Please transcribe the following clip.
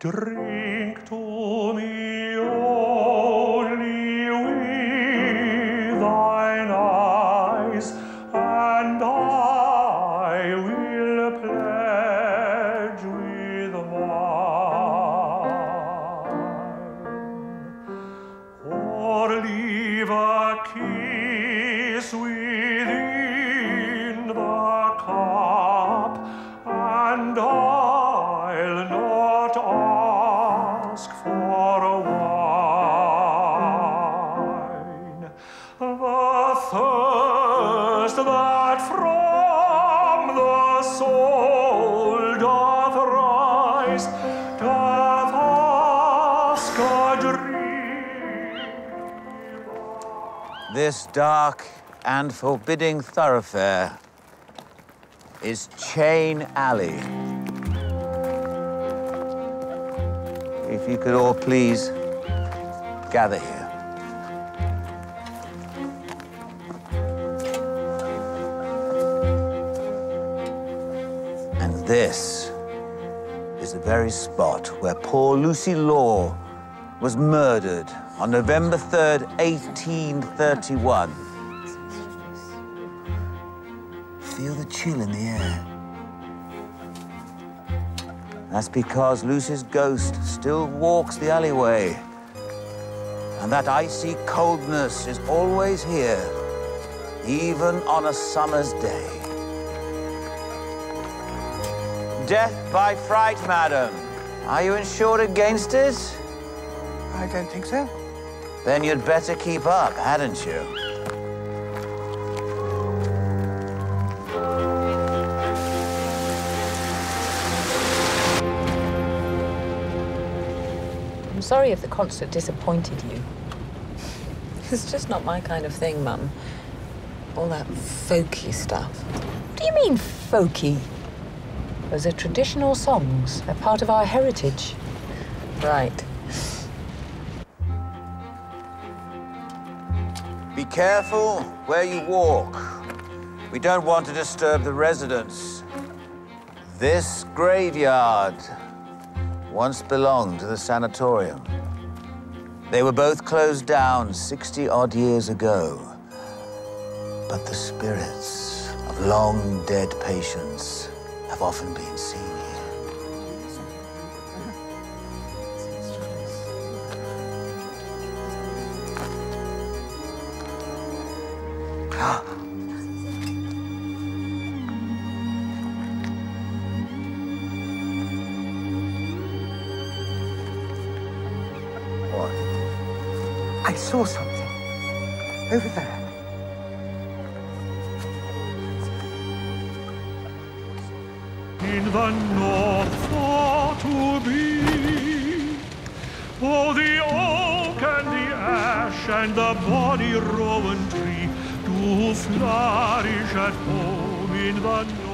Drink to me only with thine eyes, and I will pledge with mine. Or leave a kiss within the cup, and I'll not ask for wine. The thirst that from the soul doth rise doth ask a drink. This dark and forbidding thoroughfare is Chain Alley. If you could all please gather here. And this is the very spot where poor Lucy Law was murdered on November 3rd, 1831. Feel the chill in the air. That's because Lucy's ghost still walks the alleyway. And that icy coldness is always here, even on a summer's day. Death by fright, madam. Are you insured against it? I don't think so. Then you'd better keep up, hadn't you? I'm sorry if the concert disappointed you. It's just not my kind of thing, Mum. All that folky stuff. What do you mean, folky? Those are traditional songs. They're part of our heritage. Right. Be careful where you walk. We don't want to disturb the residents. This graveyard once belonged to the sanatorium. They were both closed down 60 odd years ago. But the spirits of long dead patients have often been seen here. saw something. Over there. in the north for to be. Oh, the oak and the ash and the body rowan tree do flourish at home in the north